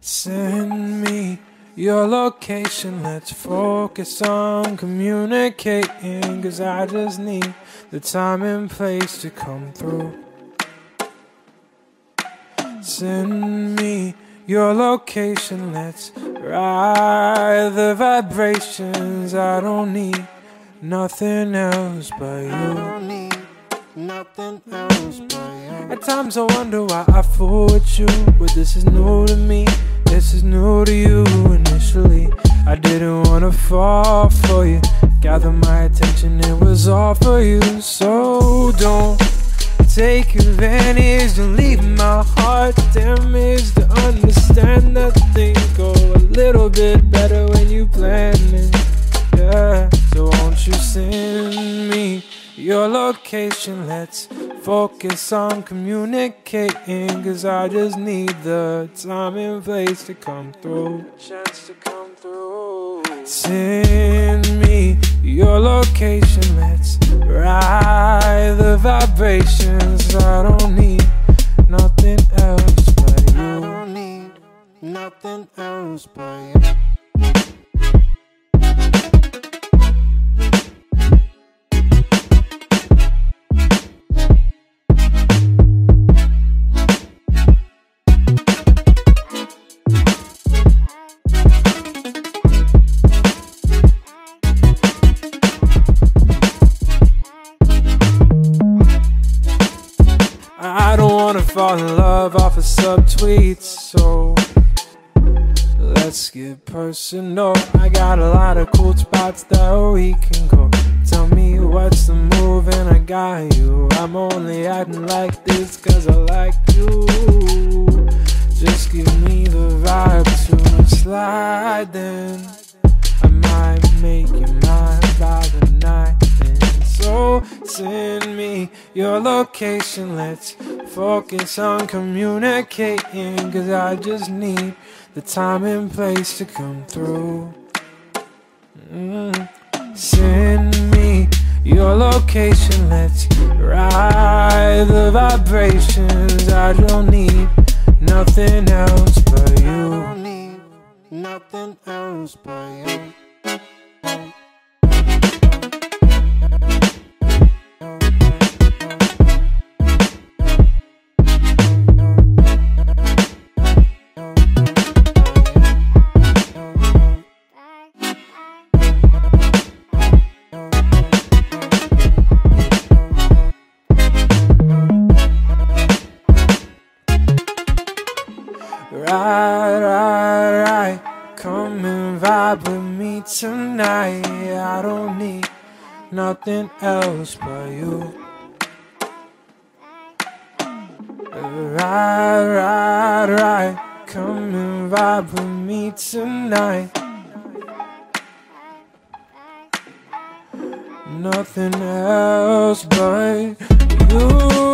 Send me your location. Let's focus on communicating. Cause I just need the time and place to come through. Send me your location. Let's ride the vibrations. I don't need nothing else but you. I don't need nothing else but you. At times I wonder why I fool with you, but this is new to me. This is new to you initially. I didn't wanna fall for you. Gather my attention, it was all for you. So don't take advantage, don't leave my heart damaged. Little bit better when you plan it. Yeah, so won't you send me your location? Let's focus on communicating. Cause I just need the time and place to come through. Chance to come through. Send me your location. Let's ride the vibrations. I don't need wanna fall in love off of subtweets, so let's get personal. I got a lot of cool spots that we can go. Tell me what's the move, and I got you. I'm only acting like this cause I like you. Just give me the vibe to slide, then I might make you mine by the night. Then so send me your location. Let's focus on communicating. Cause I just need the time and place to come through. Mm. Send me your location. Let's ride the vibrations. I don't need nothing else but you. nothing else but you. Vibe with me tonight. I don't need nothing else but you. Right, right, right. Come and vibe with me tonight. Nothing else but you.